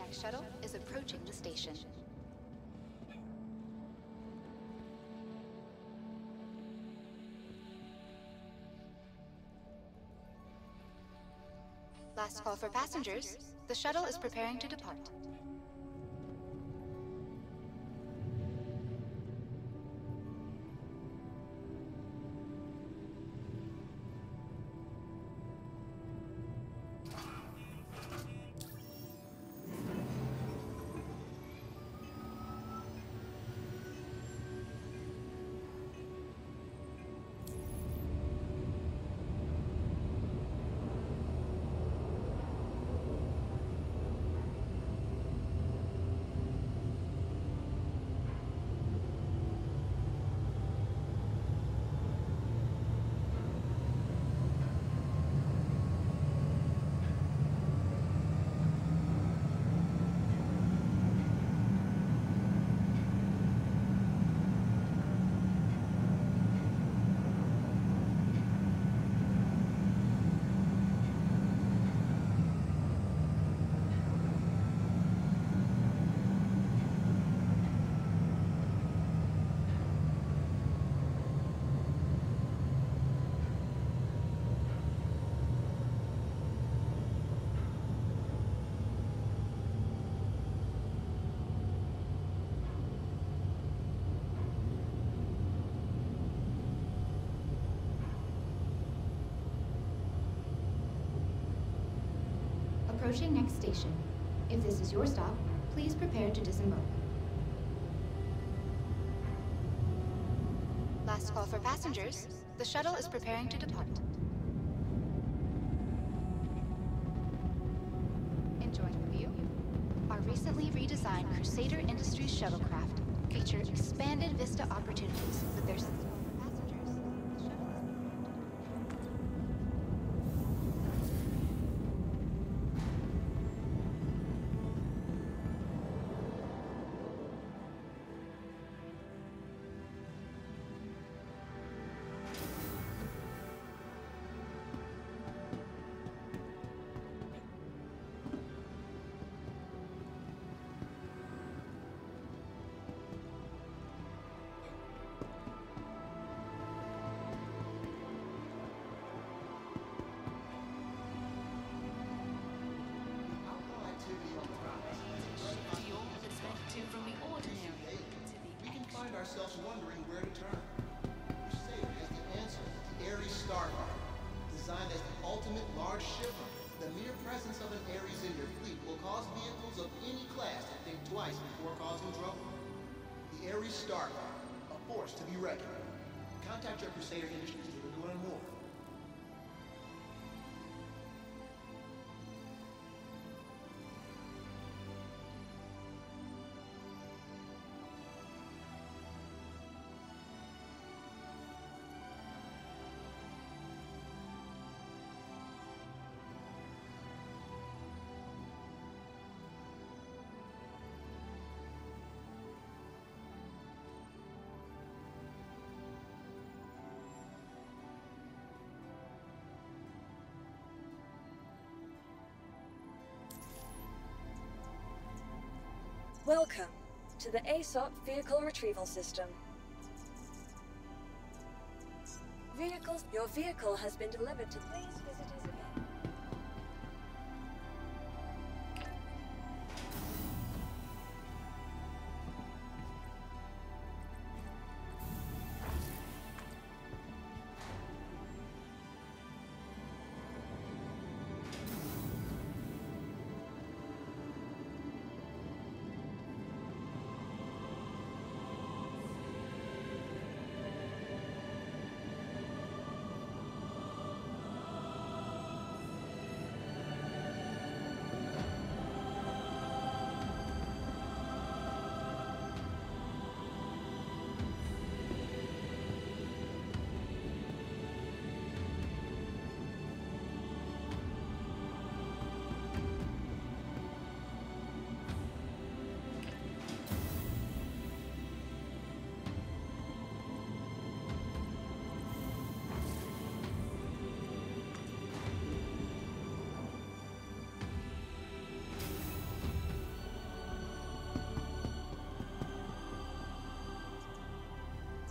next shuttle is approaching the station. Last call for passengers. The shuttle is preparing to depart. Approaching next station. If this is your stop, please prepare to disembark. Last call for passengers. The shuttle is preparing to depart. Enjoying the view? Our recently redesigned Crusader Industries shuttlecraft feature expanded vista opportunities with their ourselves wondering where to turn. Crusader has the answer. The Ares Starfire. Designed as the ultimate large shipper, the mere presence of an Ares in your fleet will cause vehicles of any class to think twice before causing trouble. The Ares Starfire, a force to be reckoned with. Contact your Crusader Industries Welcome to the ASOP Vehicle Retrieval System. Vehicles, your vehicle has been delivered to. Please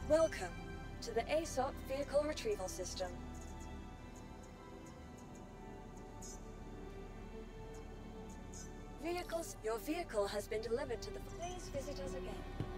Welcome to the ASOP Vehicle Retrieval System. Vehicles, your vehicle has been delivered to the... Please visit us again.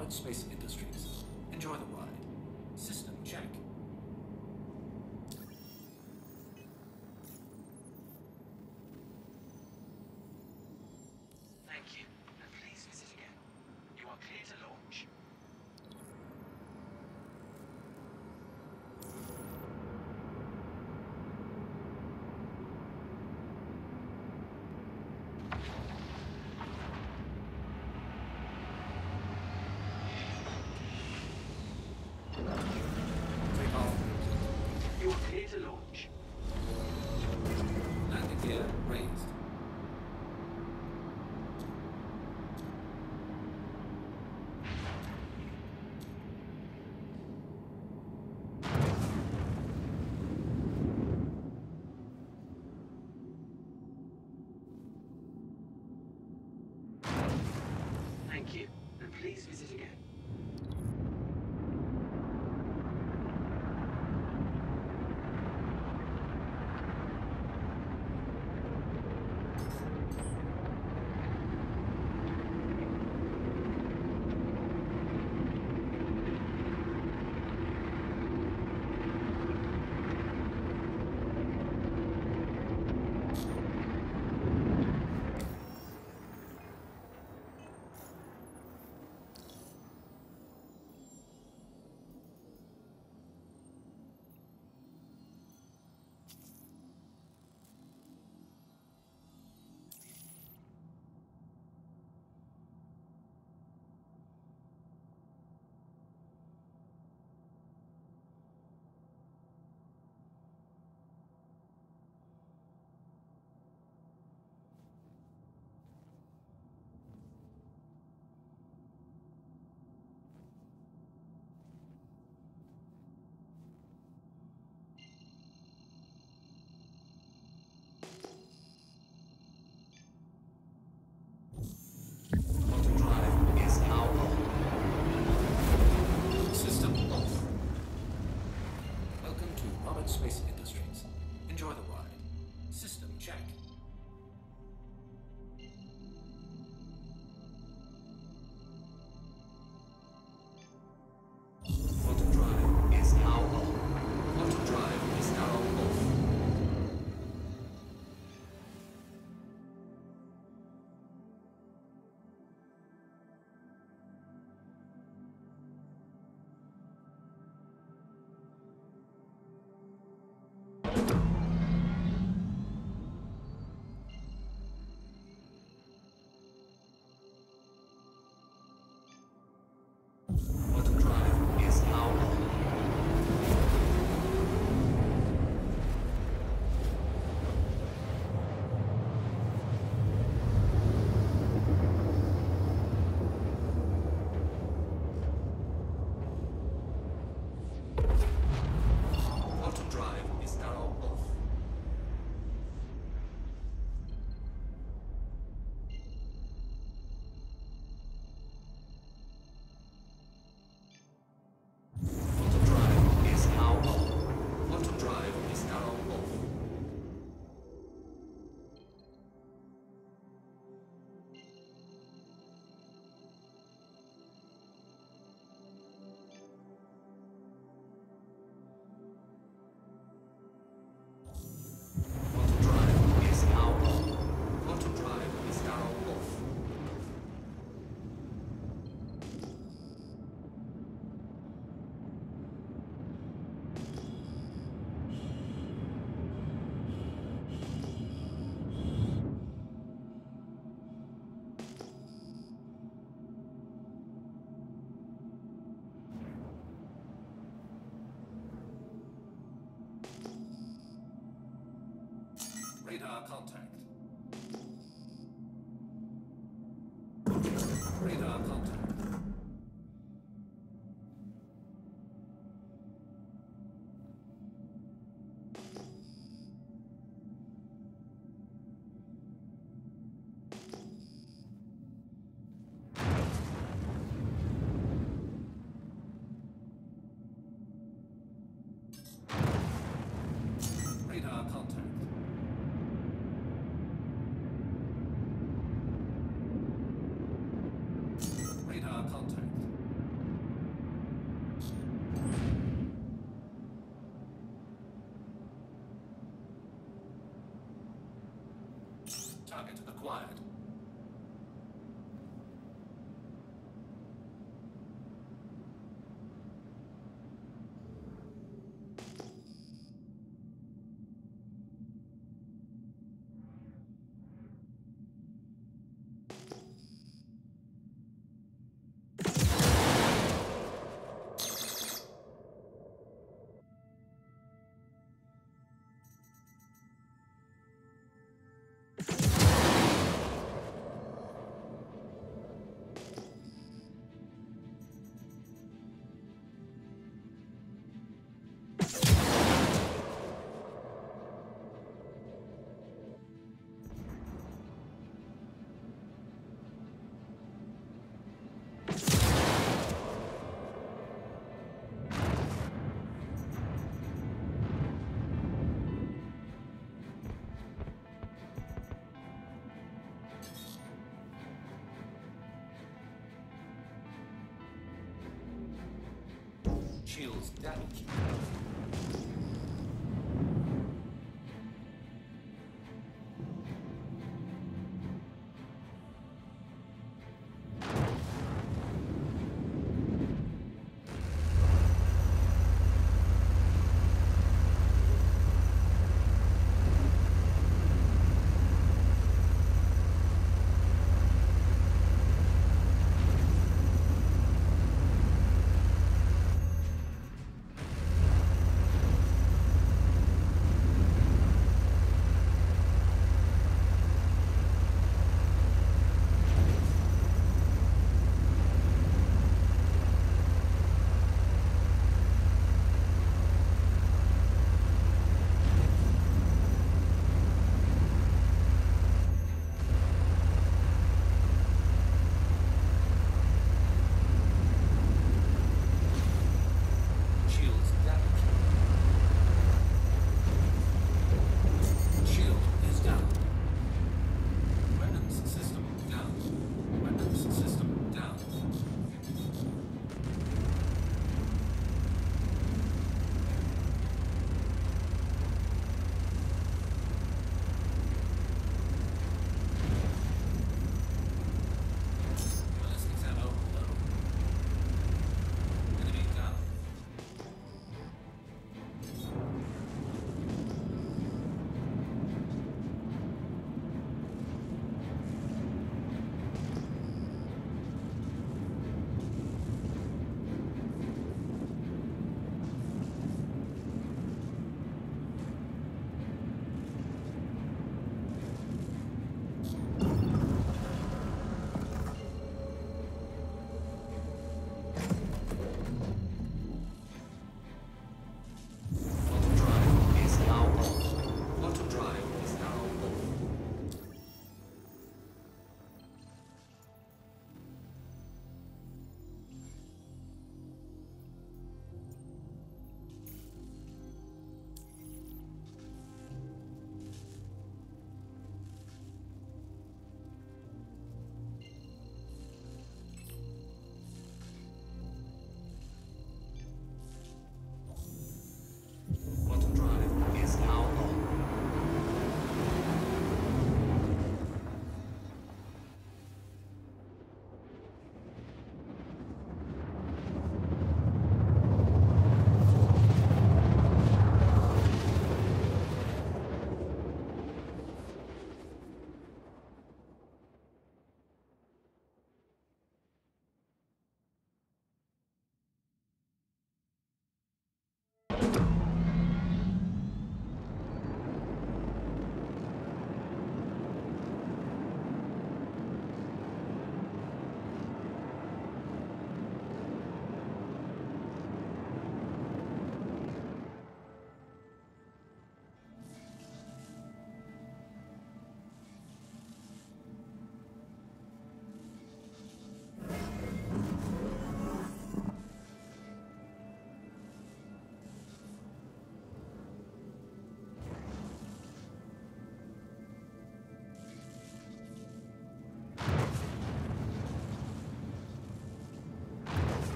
common space. Radar contact. Radar contact. Target acquired. Shields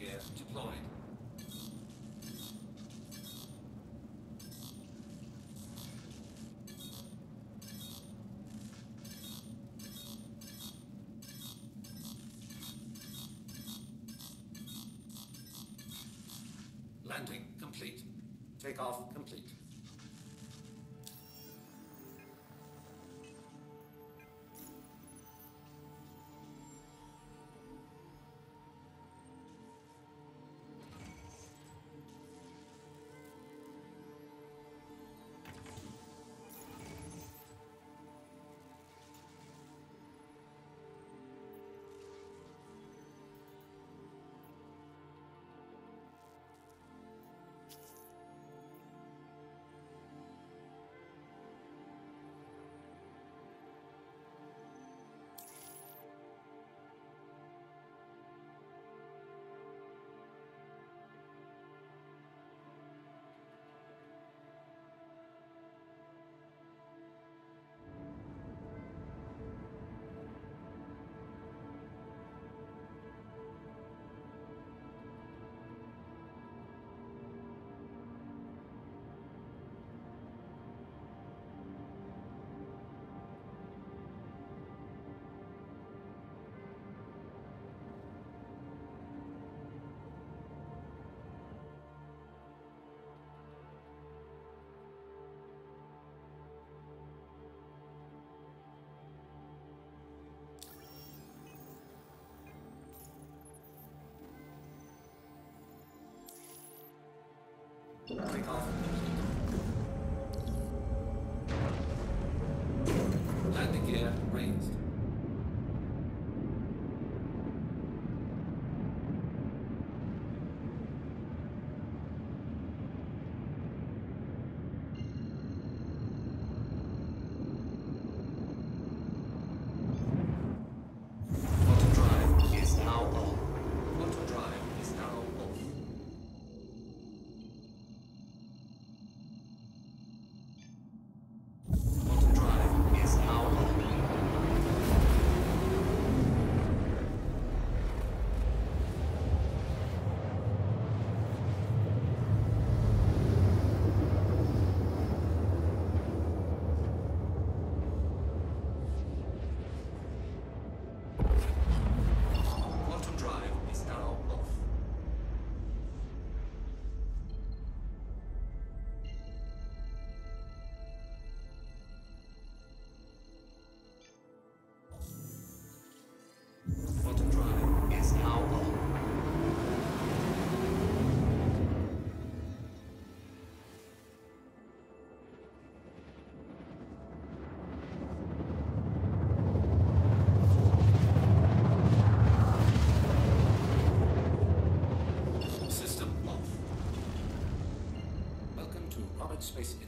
gas deployed. Landing complete. Takeoff complete. I'll be. space.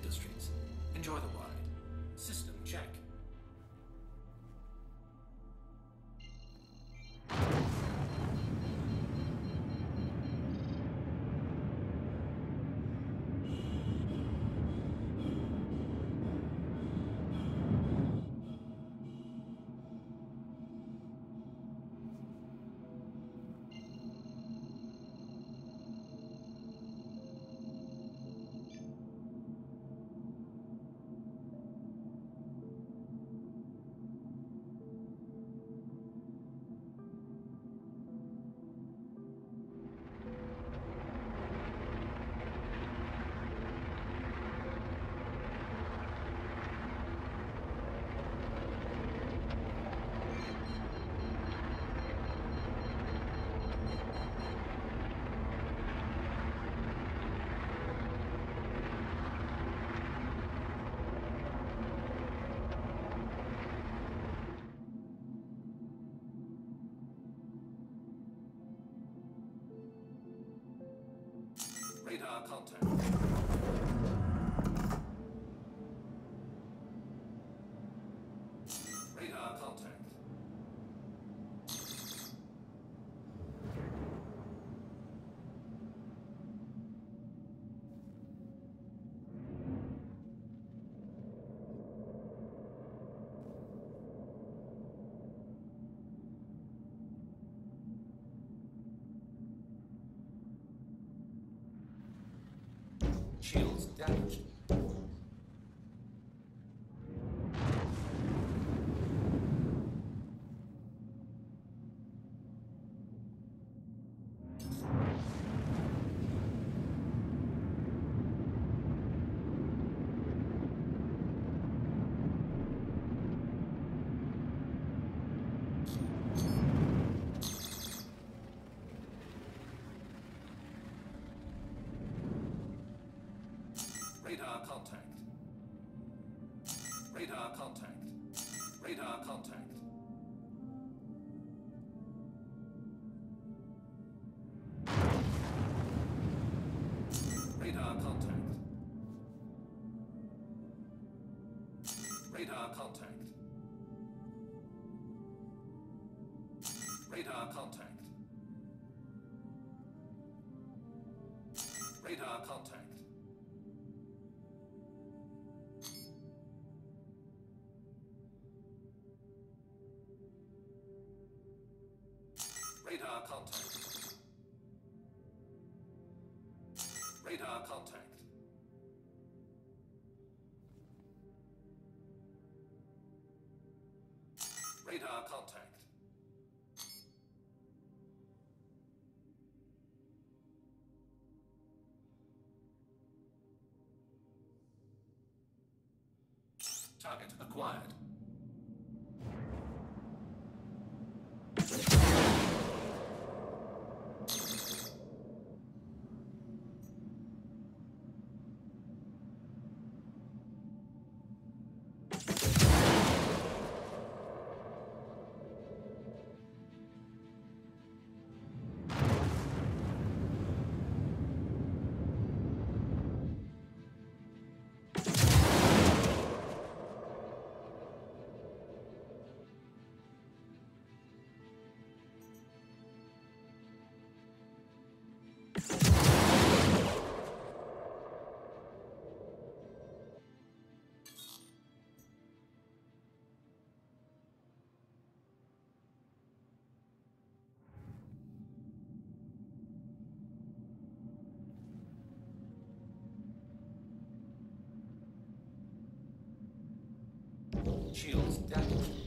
Radar contact. Shields damaged. Radar contact. Radar contact. Radar contact. Target acquired. Shields damaged.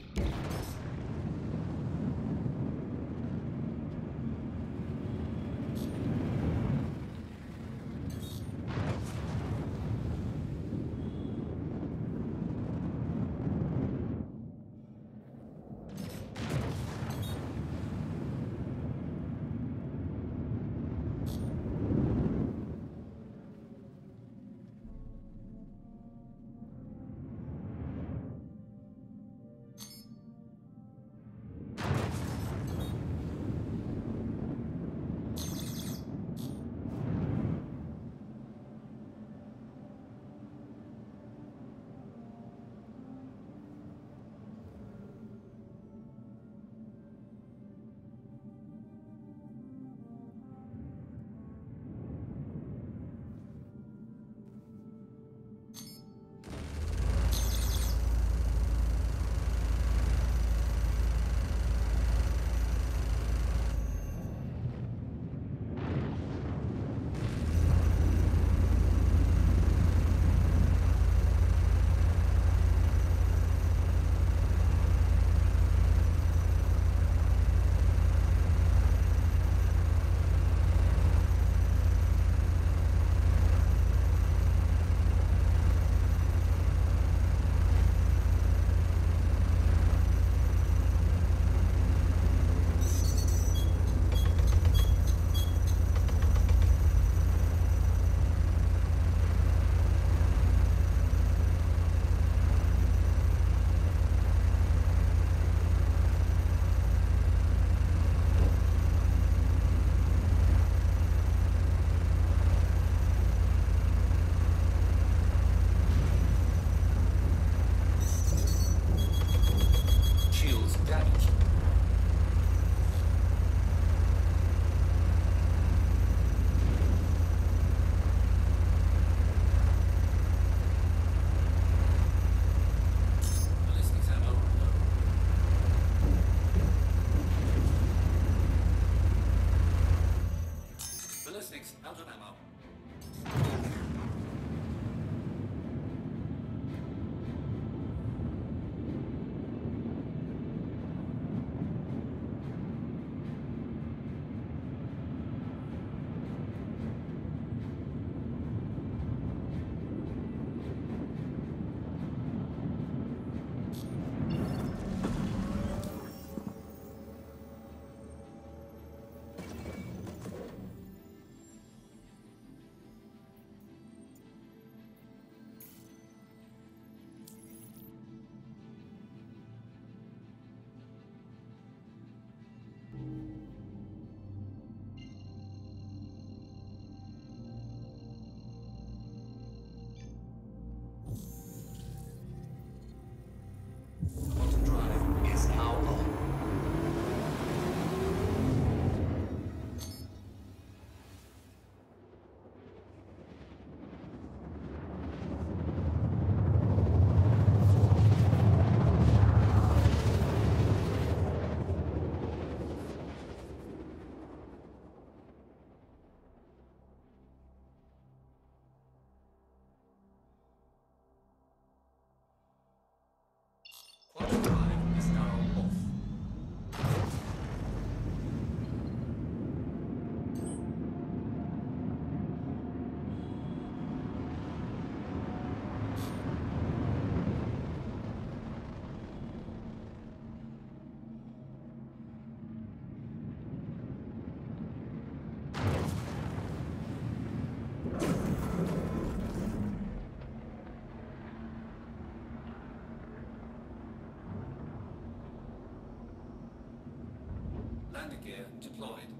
Gear deployed.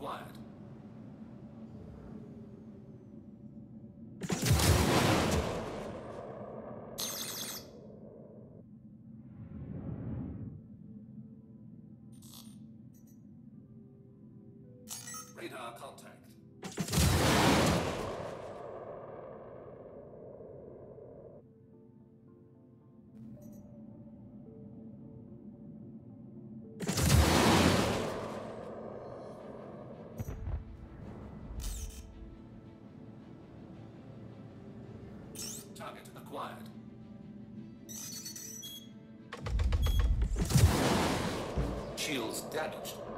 Target acquired. Radar contact. Target acquired. Shields damaged.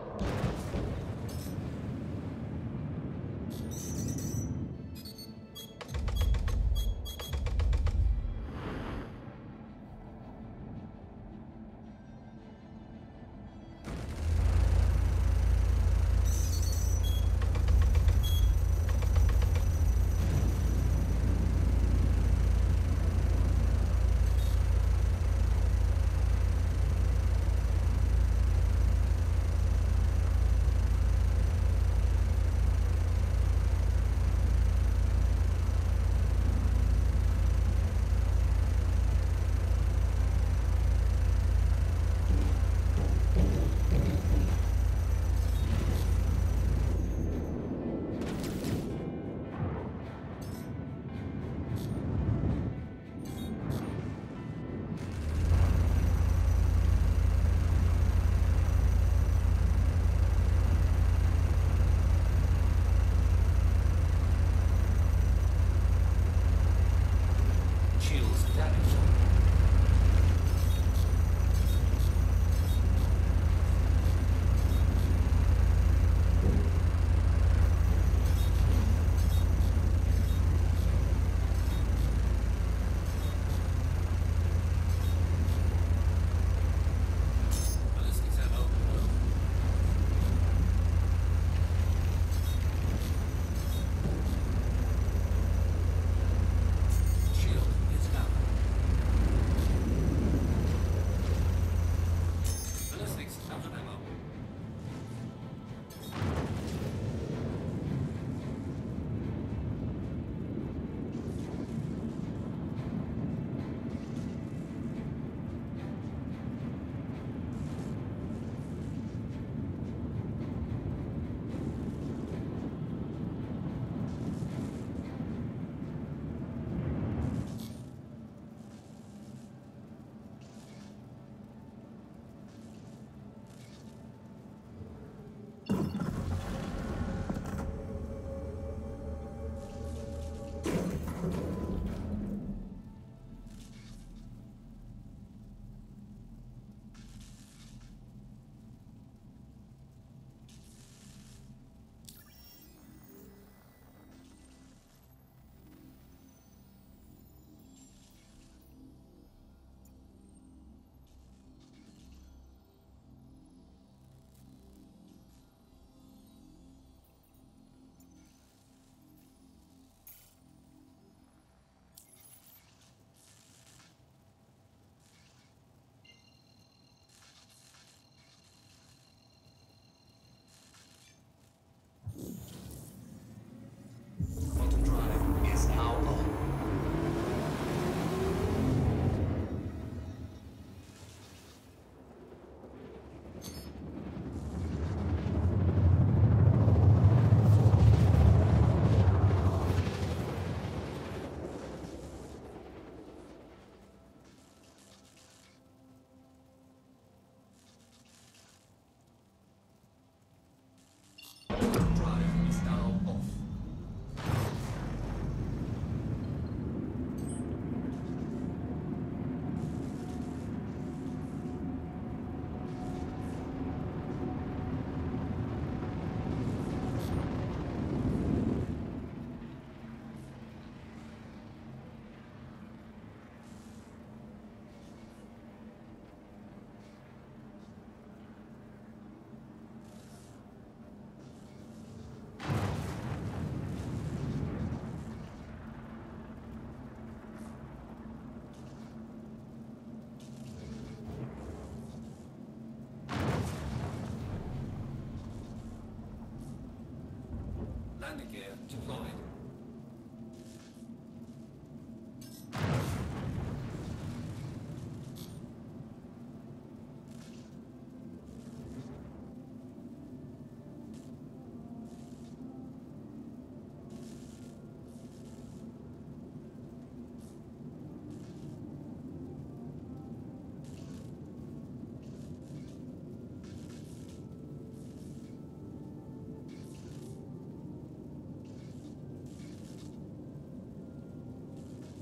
Landing gear deployed.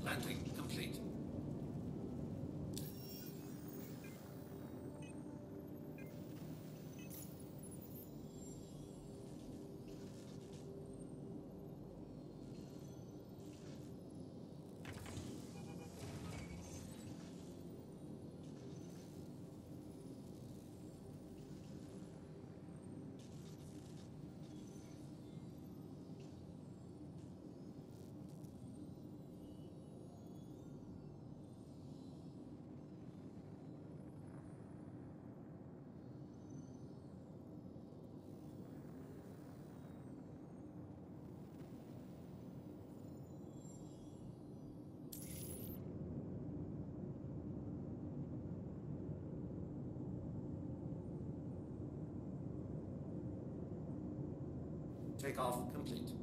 Landing complete. Takeoff complete.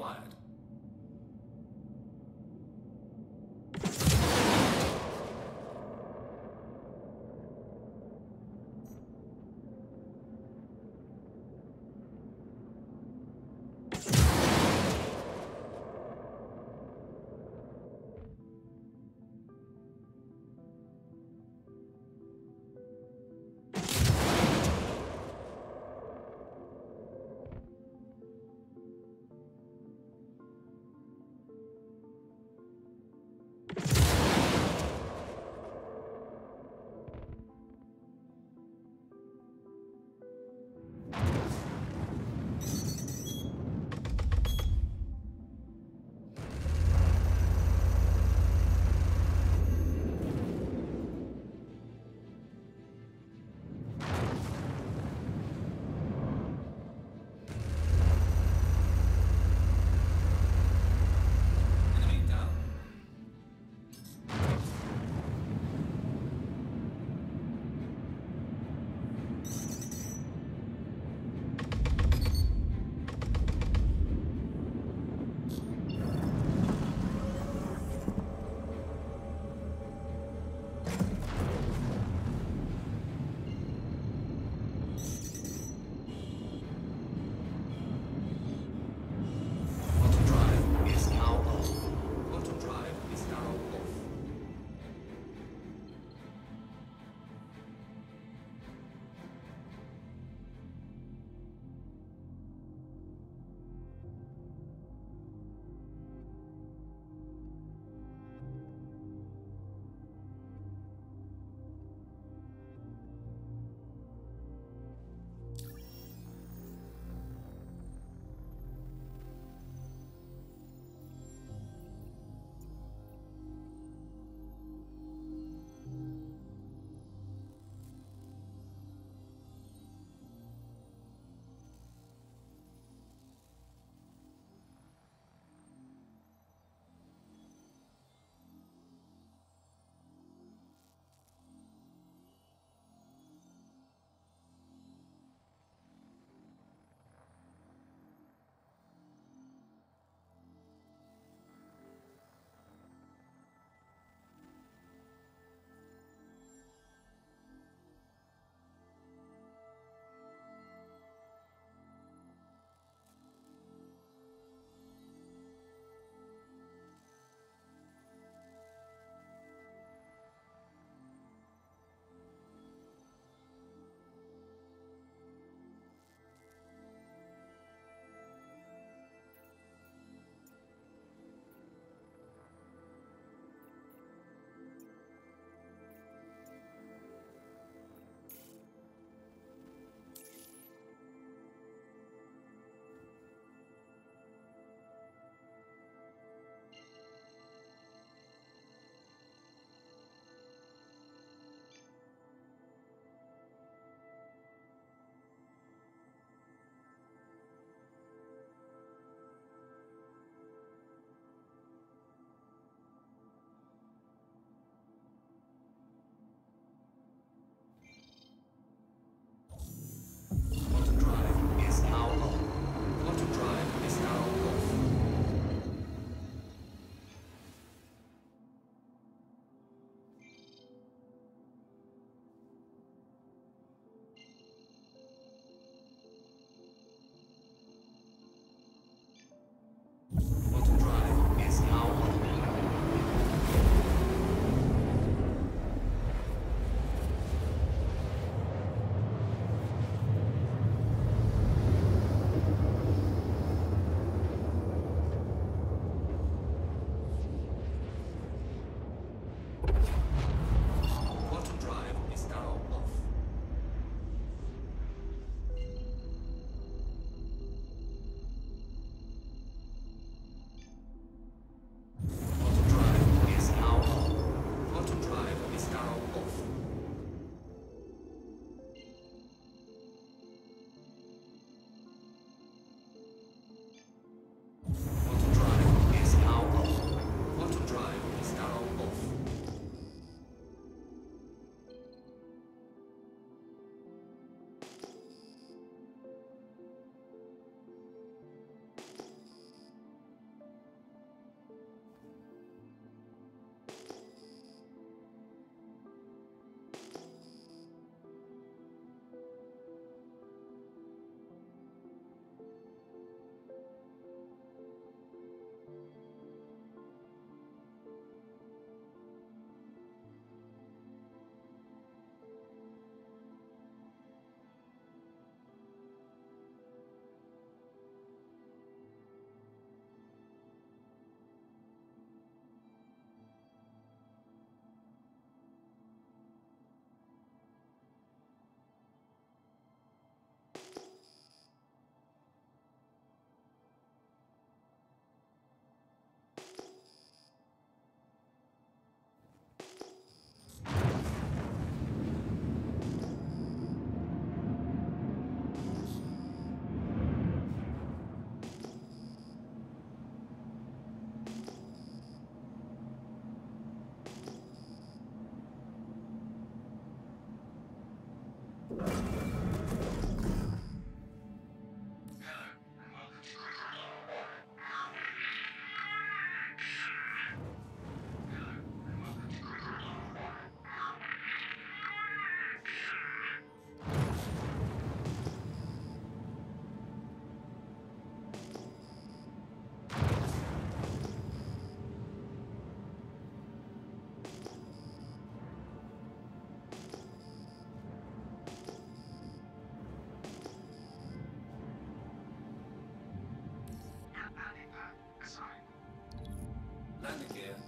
Target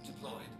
deployed.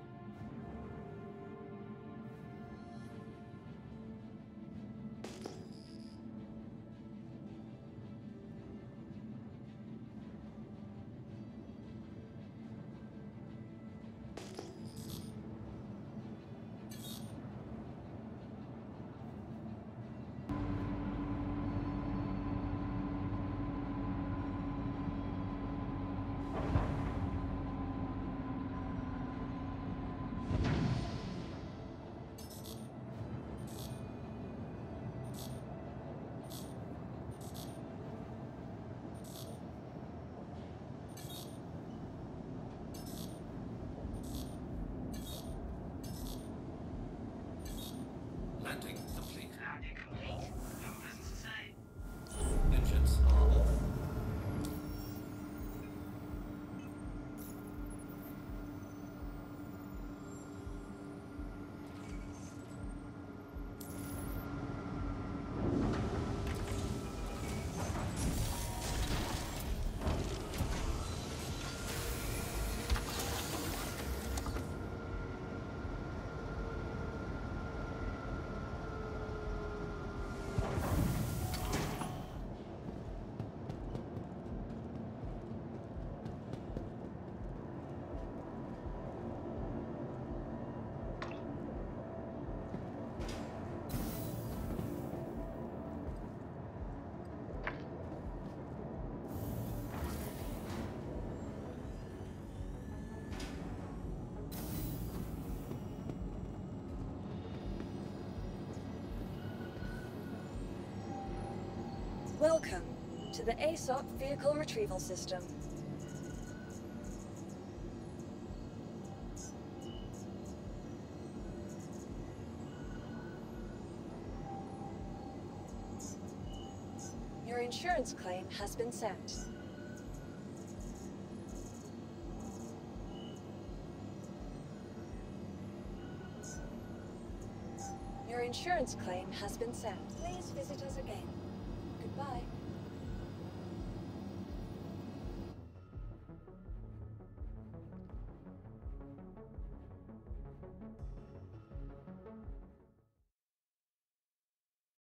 Welcome to the ASOP Vehicle Retrieval System. Your insurance claim has been sent. Your insurance claim has been sent. Please visit us again.